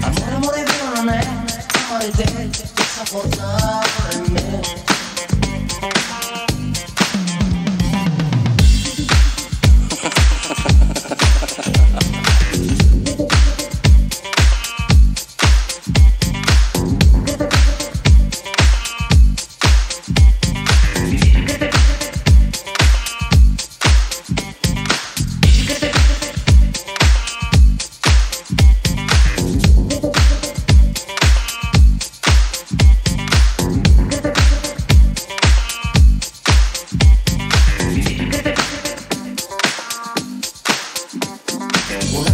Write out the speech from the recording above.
amore amore vero non è amore deve sopportare What?